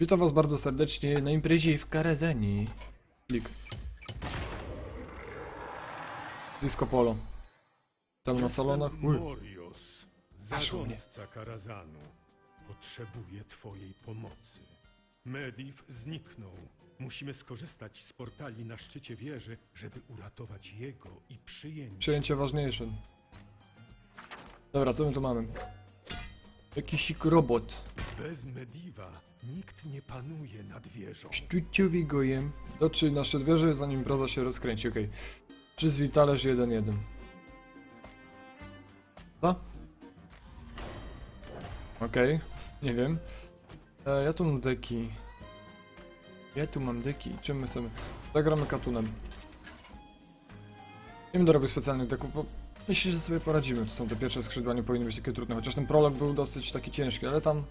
Witam was bardzo serdecznie na imprezie w Karazani. Klik. Disco Polo. Tam na salonach. Morios, zarządca Karazanu, potrzebuje twojej pomocy. Medivh zniknął. Musimy skorzystać z portali na szczycie wieży, żeby uratować jego i przyjęcie. Przejęcie ważniejsze. Dobra, co my tu mamy? Jakiś robot. Bez Mediva nikt nie panuje nad wieżą. Szczuciowi gojem. Dotrzyj na szczyt wieży, zanim impreza się rozkręci, okej. Przyzwij talerz 1-1. Co? Okej, nie wiem. E, ja tu mam deki. Ja tu mam deki. Czym my chcemy? Zagramy katunem. Nie będę robił specjalnych deków, bo myślę, że sobie poradzimy. To są te pierwsze skrzydła, nie powinny być takie trudne. Chociaż ten prolog był dosyć taki ciężki, ale tam...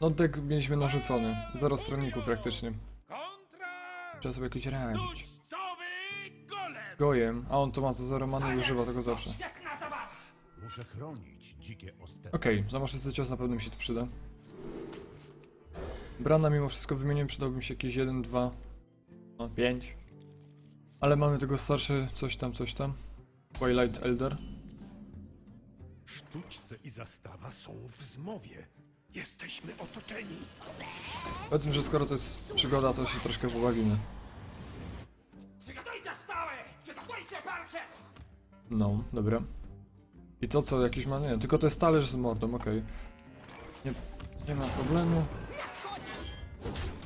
No dek mieliśmy narzucony. Zero stronników praktycznie. Trzeba sobie. Dudźcowy golem! Gojem, a on to ma za zero many i używa tego zawsze. Muszę chronić dzikie ostępy. Okej, okay, zamaszysty cios na pewno mi się to przyda. Brana mimo wszystko wymieniłem, przydałby mi się jakieś 1, 2, no 5. Ale mamy tego starszy coś tam, coś tam. Twilight Elder. Sztućce i zastawa są w zmowie. Jesteśmy otoczeni. Powiedzmy, że skoro to jest przygoda, to się troszkę pobawimy. Przygotujcie stoły! Przygotujcie parkiet! No, dobra. I to co, jakiś ma? Nie, tylko to jest talerz z mordą, okej. Nie, nie ma problemu.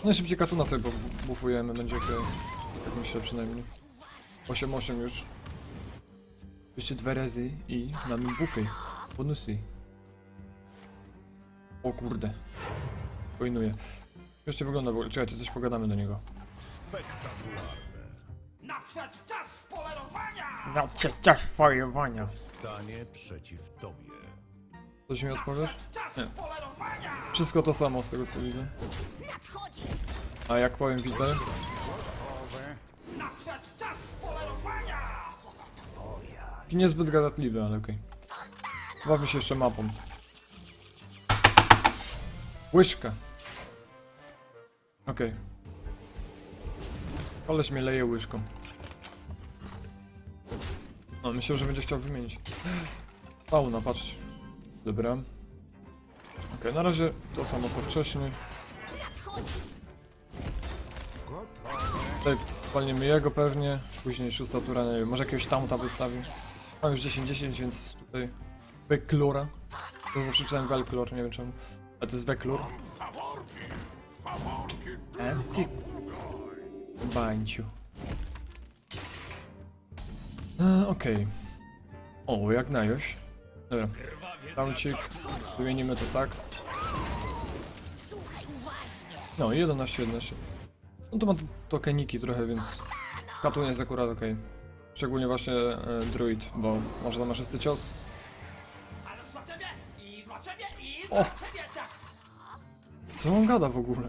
Najszybciej katuna sobie bu- bufujemy, będzie okej. Tak myślę przynajmniej. 8-8 już. Jeszcze dwa razy i mamy bufy. Bonusy. O kurde. Pojnuję. Jeszcze wygląda, bo czekajcie, coś pogadamy do niego. Spektakularne. Nadszedł czas polerowania! Nadszedł czas fajowania. Stanie przeciw tobie. Coś mi odpowiesz? Nie. polerowania! Wszystko to samo z tego co widzę. A jak powiem witaj? I niezbyt gadatliwy, ale okej. Bawi się jeszcze mapą. Łyżka. Okej. Koleś mnie leje łyżką. No, myślę, że będzie chciał wymienić. Fauna, patrzcie. Dobra. Okej, na razie to samo co wcześniej. Tutaj walniemy jego pewnie. Później szósta tura, nie wiem, może jakiegoś taunta wystawi. Mam już 10-10, więc tutaj Weklura. To zawsze czytałem Velklor, nie wiem czemu. A to jest Weklur. A ty... Bańciu. E, Okej. O, jak najoś. Dobra. Tauncik. Wymienimy to tak. No, 11-11. No to ma to- tokeniki trochę, więc katun jest akurat ok. Szczególnie właśnie e, druid, bo może cios. I dla ciebie i O! tak! Co on gada w ogóle?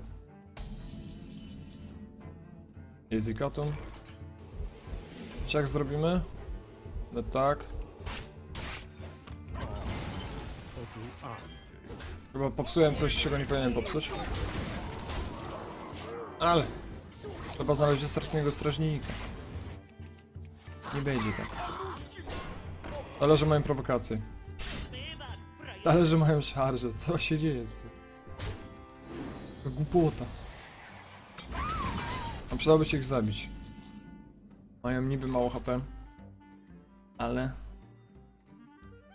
Easy katun. Czy jak zrobimy? No tak. Chyba popsułem coś, czego nie powinienem popsuć. Ale... Trzeba znaleźć ostatniego strażnika. Nie będzie tak. Talerze mają prowokację. Talerze mają szarże. Co się dzieje tutaj? Głupota. A przydałoby się ich zabić. Mają niby mało HP. Ale...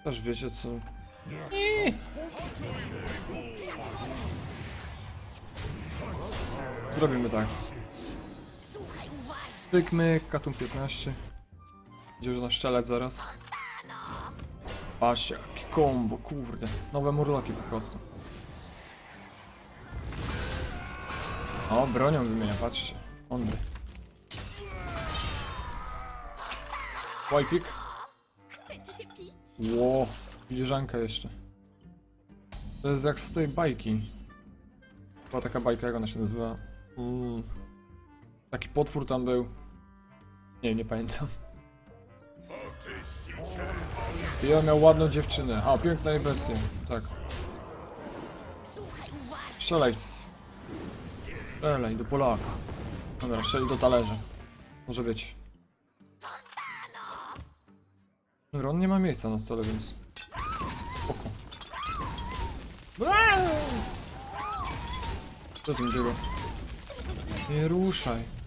Też wiecie co... Zrobimy tak. Pykmy, Katum 15. Idzie już na szczelec zaraz. Patrzcie, jaki kombo, kurde. Nowe murloki po prostu. O, bronią wymienia, patrzcie. Mądry. Wajpik. Chcecie się pić? Ło, filiżanka jeszcze. To jest jak z tej bajki. Była taka bajka, jak ona się nazywa? Mm. Taki potwór tam był. Nie, nie pamiętam. I on miał ładną dziewczynę. A, piękna i bestia. Tak. Strzelaj. Strzelaj do Polaka. Dobra, strzeli do talerza. Może być. Dobra, on nie ma miejsca na stole, więc... Spoko. Co tym dzieje? Nie ruszaj.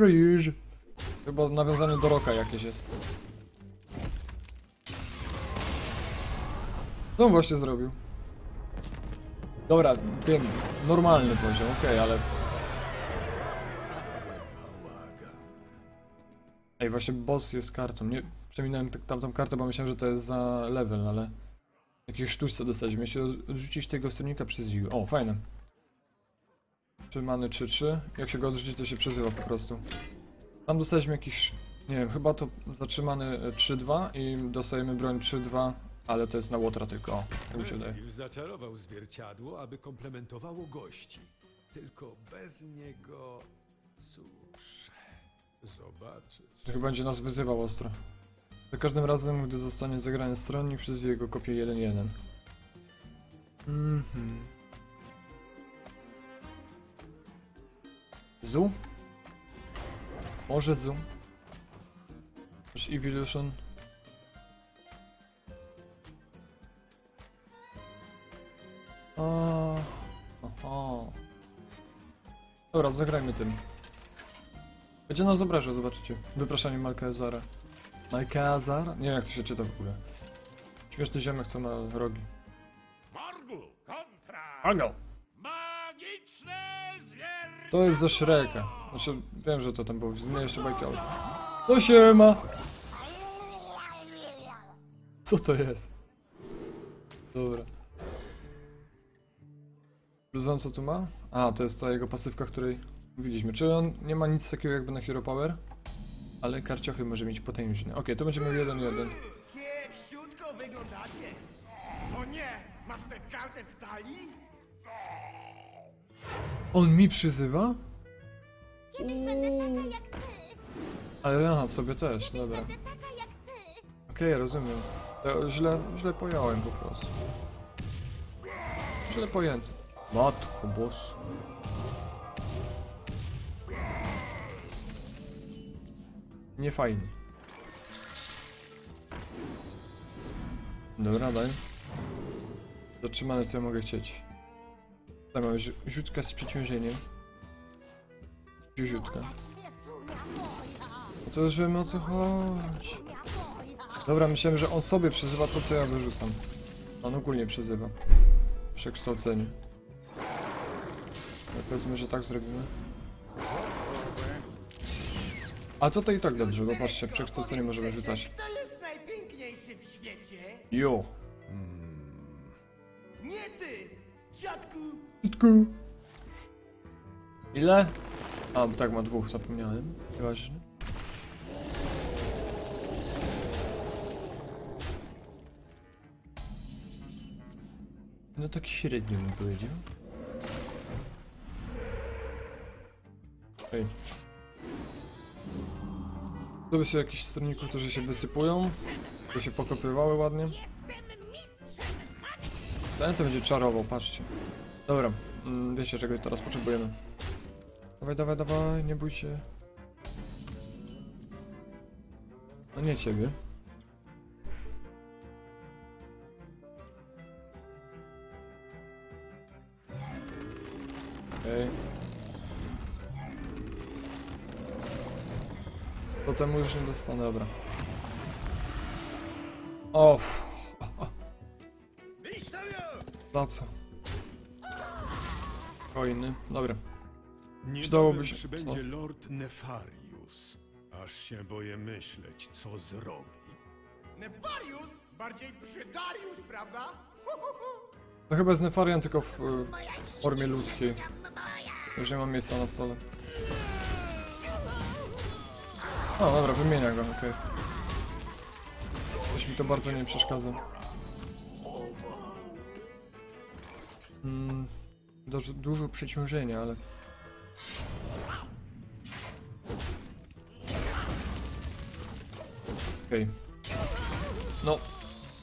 Ryż. Chyba nawiązanie do roka jakieś jest. Co on właśnie zrobił? Dobra, wiem, normalny poziom, okej, ale... Ej, właśnie boss jest kartą, nie... Przeminąłem tak- tamtą kartę, bo myślałem, że to jest za level, ale... Jakieś sztuczce dostaliśmy, jeśli odrzucić tego stronnika przez U. O, fajne. Trzymany 3-3. Jak się go odrzuci, to się przezywa po prostu. Tam dostaliśmy jakiś, nie wiem, chyba to zatrzymany e, 3-2 i dostajemy broń 3-2, ale to jest na łotra tylko, o, tak mi się wydaje. Zaczarował zwierciadło, aby komplementowało gości. Tylko bez niego... Cóż... Zobaczysz. To chyba będzie nas wyzywał ostro. Za każdym razem, gdy zostanie zagrany stronnik, przyzwie jego kopię 1-1. Mhm. Zu? Może Zu? Też Evolution? A, Aha. Dobra, zagrajmy tym. Będzie nas obrażał, zobaczycie. Wypraszanie Malkazara. Malkazar? Nie wiem jak to się czyta w ogóle. Śmieszny ziomek, co ma rogi. Morgul kontra Ango! To jest ze Shreka. Znaczy, wiem, że to tam było w jeszcze bajki. To się ma! Co to jest? Dobra. Bluzon co tu ma? A, to jest ta jego pasywka, której widzieliśmy. Czyli on nie ma nic takiego jakby na Hero Power, ale karciochy może mieć potężne. Okej, to będzie miał 1-1. Kiepsiutko wyglądacie! O nie! Masz tę kartę w talii? On mi przyzywa? Kiedyś będę taka jak ty. Ale ja sobie też, dobra. Będę taka jak ty. Okej, rozumiem. Ja źle, źle pojąłem po prostu. Źle pojęty. Matko boss. Nie fajnie. Dobra, daj. Zatrzymane co ja mogę chcieć. Tutaj mamy ziutka z przeciążeniem. Ziutka. No to już wiemy o co chodzi. Dobra, myślałem, że on sobie przezywa to, co ja wyrzucam. On ogólnie przezywa. Przekształcenie. Ja powiedzmy, że tak zrobimy. A to to i tak dobrze, bo patrzcie, przekształcenie możemy rzucać. Jo! Ile? A, bo tak ma dwóch, zapomniałem. Nieważne. No tak średnio bym powiedział. Ej. Tu są jakichś stronników, którzy się wysypują. To się pokopywały ładnie. Ten to będzie czarował, patrzcie. Dobra, mm, wiecie czego teraz potrzebujemy. Dawaj, dawaj, dawaj, nie bój się. No nie ciebie. Okej. Potem już nie dostanę, dobra. O, za co? Wojny, dobra. Przydałoby się- przybędzie co? Lord Nefarius. Aż się boję myśleć, co zrobi. Nefarius? Bardziej przydarius, prawda? No chyba jest Nefarian, tylko w y, formie ludzkiej. Już nie mam miejsca na stole. O, dobra, wymienia go, okej. Coś mi to bardzo nie przeszkadza. Mm, dużo, dużo przeciążenia, ale... Okej. No,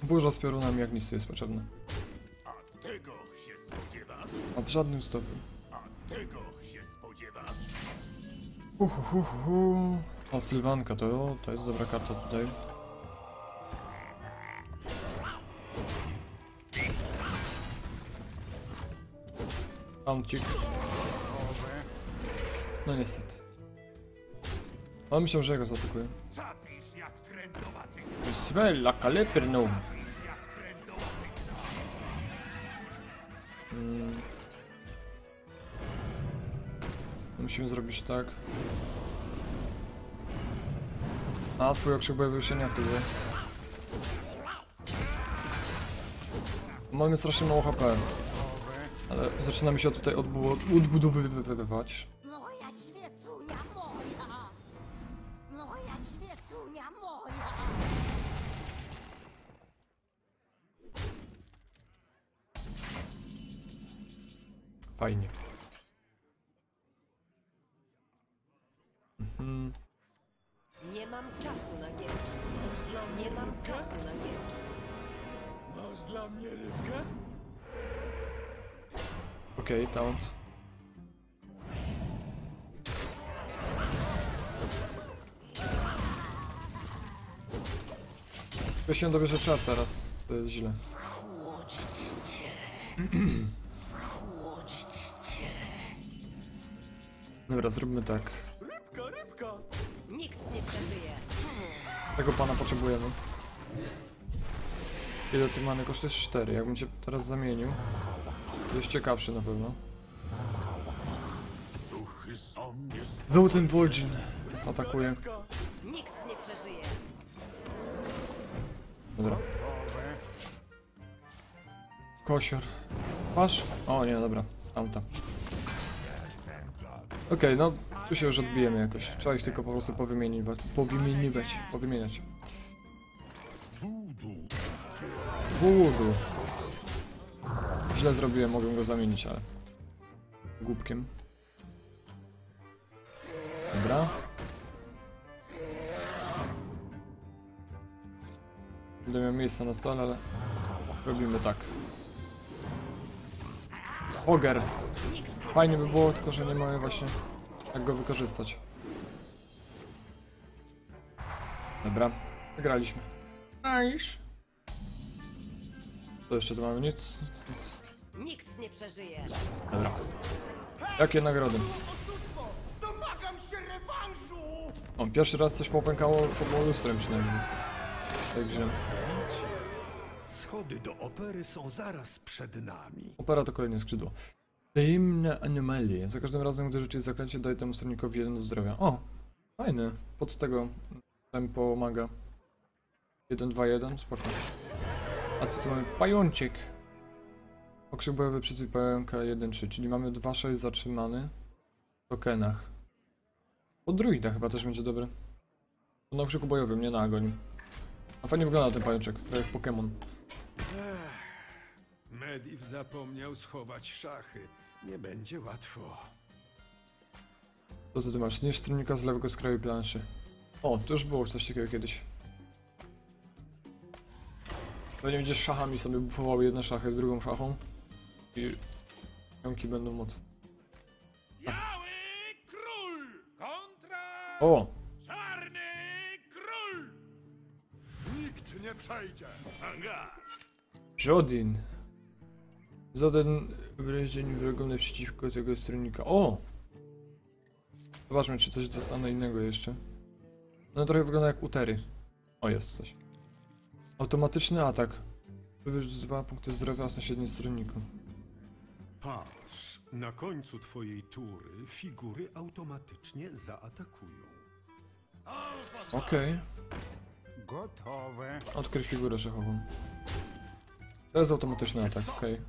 burza z piorunami jak nic jest potrzebne. Ty Tego się spodziewasz? A w żadnym stopniu. A tego się spodziewasz? Uhuhuhu. O, Sylwanka, to, to jest dobra karta tutaj. No niestety. Ale myślę, że ja go zaatakuję. Capisz jak trędowaty. Svella Calepernum. Capisz jak trędowaty. Mm. Musimy zrobić tak. A, twój okrzyk bojowy już się. Mamy strasznie mało HP. Ale zaczyna mi się tutaj odbu- odbudowywać. Moja świecunia moja! Moja świecunia moja! Fajnie. Mhm. Nie mam czasu na gierki. Nie mam czasu na gierki. Masz dla mnie rybkę? Okej, taunt. To się dobierze czat teraz. To jest źle. Dobra, zróbmy tak. Rybka, rybka! Nikt nie przeżyje. Tego pana potrzebujemy. Ile tych many kosztuje? 4. Jakbym cię teraz zamienił, to jest ciekawszy na pewno. Znowu ten Vol'jin nas atakuje. Nikt nie przeżyje. Dobra. Kosior. Masz? O nie, dobra. Auta. Okej, no tu się już odbijemy jakoś. Trzeba ich tylko po prostu powymieniwać. Powymieniwać. Powymieniać. Voodoo. Źle zrobiłem, mogłem go zamienić, ale... Głupkiem. Dobra. Będę miał miejsce na stole, ale robimy tak. Oger. Fajnie by było, tylko że nie mamy właśnie jak go wykorzystać. Dobra, wygraliśmy. Nice. Co jeszcze tu mamy? Nic, nic, nic. Nikt nie przeżyje. Dobra. Jakie nagrody? Domagam się rewanżu! O, pierwszy raz coś popękało, co było lustrem przynajmniej. Także Schody do opery są zaraz przed nami. opera to kolejne skrzydło. Tajemne anomalie. Za każdym razem, gdy rzucisz zaklęcie, daje temu stronikowi jeden do zdrowia. O! Fajny. Pod tego tempo maga. 1, 2, 1, spoko. A co tu mamy? Pajączek. Okrzyk bojowy przyzyw pająka 1, 3, czyli mamy 2, 6 zatrzymany w tokenach. Po druida chyba też będzie dobre. To na okrzyku bojowym, nie na agonii. A fajnie wygląda ten pajączek, to jak Pokémon. Medivh zapomniał schować szachy. Nie będzie łatwo. To co ty masz? Zniszcz stronnika z lewego skraju planszy. O, to już było coś takiego kiedyś. Pewnie będziesz szachami sobie bufował jedne szachy z drugą szachą. I pionki będą mocne. Biały król kontra O! czarny król! Nikt nie przejdzie! Anga! Żodin! Żaden wyraźnie wrogowy przeciwko tego stronnika. O! Zobaczmy, czy coś dostanę innego jeszcze. No trochę wygląda jak utery. O, jest coś. Automatyczny atak. Wyrzuć dwa punkty zdrowia na średnim stronniku. Patrz, na końcu twojej tury figury automatycznie zaatakują. Okej. Gotowe. Odkryj figurę szachową. To jest automatyczny atak, okej.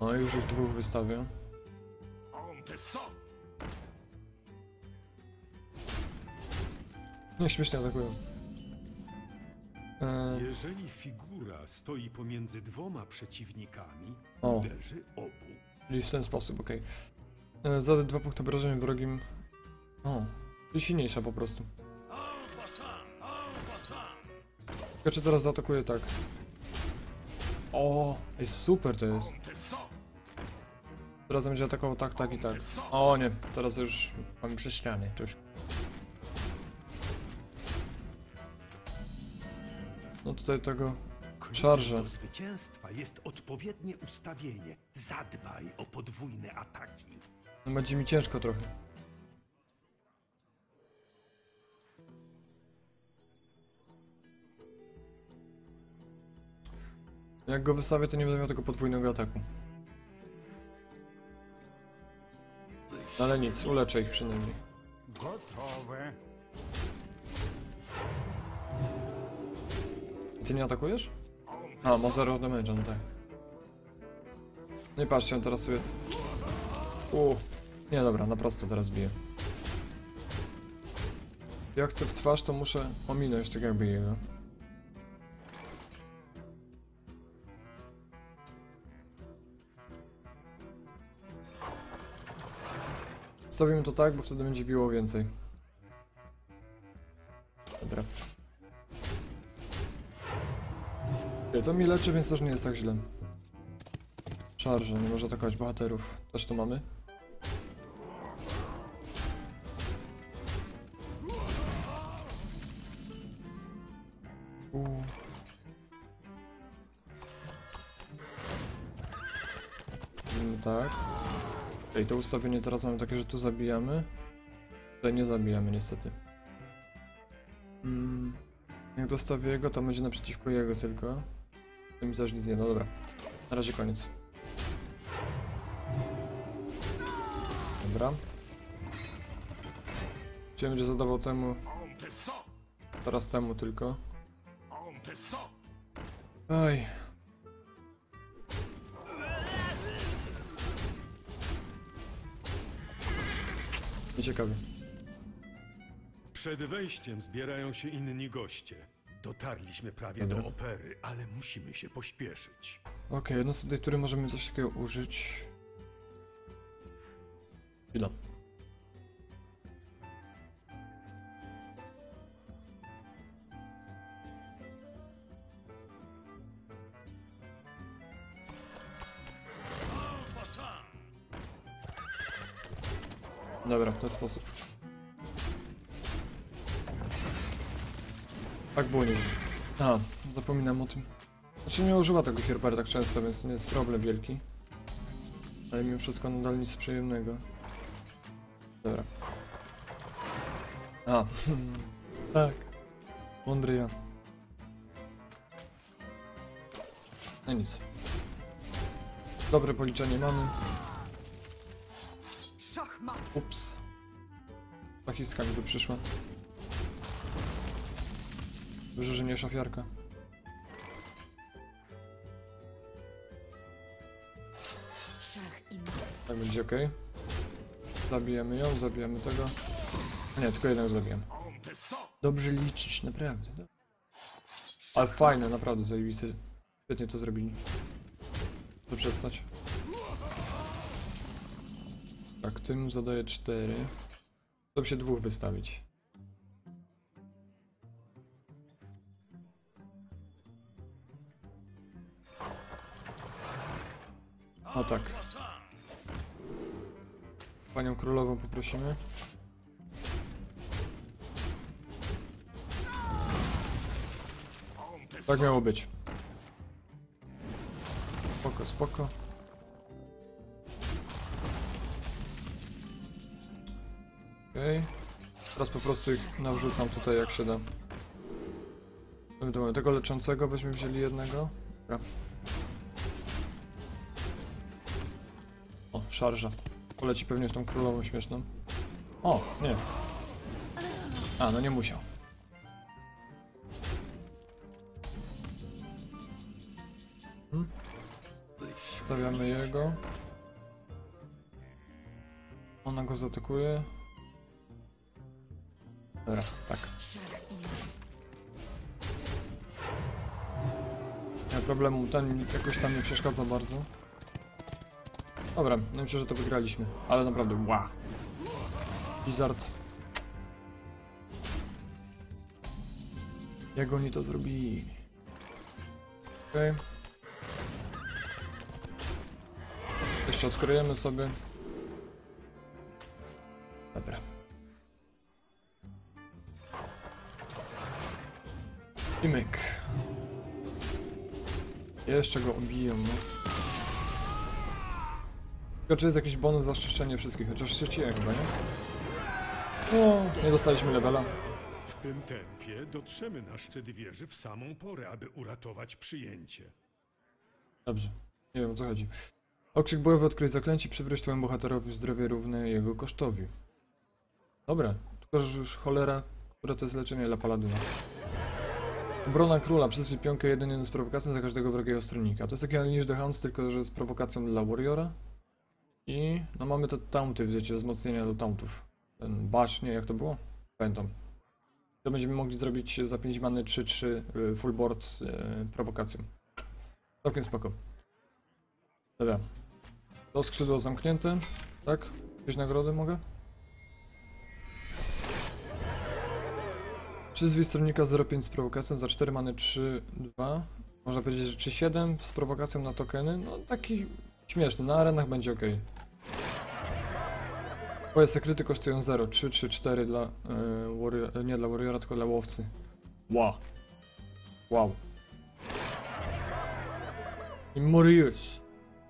No i już ich dwóch wystawię. Nie, śmiesznie atakują. Eee, Jeżeli figura stoi pomiędzy dwoma przeciwnikami, O. uderzy obu. czyli w ten sposób, okej. Okay. Zadaj dwa punkty obrażeń wrogim. O, czyli silniejsza po prostu. Tylko czy teraz zaatakuje tak. O, ej, super to jest. Teraz będzie atakował tak, tak i tak. O nie, teraz już mamy prześlany. To już... tutaj tego... Szarże. Do zwycięstwa jest odpowiednie ustawienie. Zadbaj o podwójne ataki. No będzie mi ciężko trochę. Jak go wystawię, to nie będę miał tego podwójnego ataku. No Ale nic, uleczę ich przynajmniej. Gotowe. Ty nie atakujesz? A, ma 0 damage, no tak. No i patrzcie, on teraz sobie... U. Nie, dobra, na prosto teraz bije. Jak chcę w twarz, to muszę ominąć tak jakby jego. Zostawimy to tak, bo wtedy będzie biło więcej. To mi leczy, więc też nie jest tak źle. Szarże, nie może atakować bohaterów. Też to mamy. Mm, tak. Okej, to ustawienie teraz mamy takie, że tu zabijamy. Tutaj nie zabijamy niestety. Mm. Jak dostawię jego, to będzie naprzeciwko jego tylko. To mi też nic nie, no dobra. Na razie koniec. Dobra. Gdzie będzie zadawał temu, teraz temu tylko. Oj. Nieciekawie. Przed wejściem zbierają się inni goście. Dotarliśmy prawie Dobra. do opery, ale musimy się pośpieszyć. Okej, okay, następnej tury możemy coś takiego użyć. Chwila. Dobra, w ten sposób. Tak było nie A, zapominam o tym. Znaczy nie używa tego Hierbery tak często, więc nie jest problem wielki. Ale mimo wszystko nadal nic przyjemnego. Dobra. A, tak. Mądry ja. No nic. Dobre policzenie mamy. Ups. Szachistka mi tu przyszła. Dobrze, że i mat. Tak będzie ok. Zabijemy ją, zabijamy tego. Nie, tylko jednego zabijam. Dobrze liczyć, naprawdę. Ale fajne, naprawdę zajebiste. Świetnie to zrobili. To przestać. Tak, tym zadaję 4. To się dwóch wystawić. O tak. Panią królową poprosimy. Tak miało być. Spoko, spoko. Okej. Teraz po prostu ich nawrzucam tutaj jak się da. Tego leczącego byśmy wzięli jednego. Dobra. Szarża. Poleci pewnie w tą królową śmieszną. O, nie. A, no nie musiał. Hmm? Stawiamy jego. Ona go zaatakuje. Dobra, tak. Ma problemu, ten jakoś tam nie przeszkadza bardzo. Dobra, no myślę, że to wygraliśmy. Ale naprawdę, wow. Blizzard. Jak oni to zrobili? Okej. jeszcze odkryjemy sobie. Dobra. I myk. Jeszcze go obiję, no. Tylko czy jest jakiś bonus za czyszczenie wszystkich? Chociaż trzeciego chyba, nie? No, nie dostaliśmy levela. W tym tempie dotrzemy na szczyt wieży w samą porę, aby uratować przyjęcie. Dobrze. Nie wiem o co chodzi. Okrzyk bojowy odkryj zaklęcie, przywróć twojemu bohaterowi zdrowie równe jego kosztowi. Dobra, tylko że już cholera, które to jest leczenie dla paladyna. Obrona króla, przyzwij pionkę jedynie z prowokacją za każdego wrogiego stronnika. To jest taki niż The Hounds, tylko że z prowokacją dla warriora. I no mamy te taunty, wiecie, wzmocnienia do tauntów. Ten bash, nie, jak to było? Pamiętam. To będziemy mogli zrobić za 5 many 3-3 y, full board z y, prowokacją. Całkiem spoko. Dobra. To skrzydło zamknięte, tak? Jakieś nagrody mogę? Przyzwij stronnika 0,5 z prowokacją za 4 many 3, 2. Można powiedzieć, że 3,7 z prowokacją na tokeny. No taki śmieszny, na arenach będzie ok. Twoje sekrety kosztują 0, 3, 3, 4 dla, e, warrior, nie dla warriora, tylko dla łowcy. Wow. Wow. I Morius.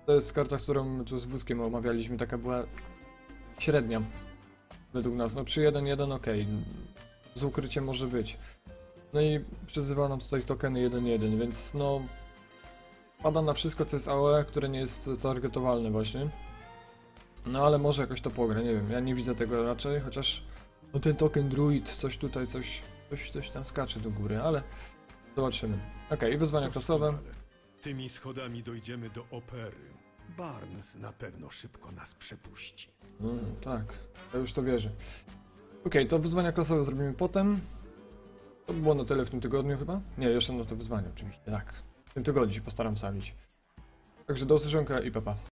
To jest karta, którą tu z wózkiem omawialiśmy, taka była średnia. Według nas, no 3-1-1 ok. Z ukryciem może być. No i przyzywa nam tutaj tokeny 1-1, więc no... Pada na wszystko, co jest AOE, które nie jest targetowalne właśnie. No ale może jakoś to pogra, nie wiem, ja nie widzę tego raczej, chociaż... No ten token druid, coś tutaj, coś... Coś, coś tam skacze do góry, ale... Zobaczymy. Okej, i wyzwania klasowe. Tymi schodami dojdziemy do opery. Barnes na pewno szybko nas przepuści. Mm, tak, ja już to wierzę. Okej, to wyzwania klasowe zrobimy potem. To by było na tyle w tym tygodniu chyba? Nie, jeszcze na to wyzwanie oczywiście, tak. W tym tygodniu się postaram samić. Także do usłyszonka i papa.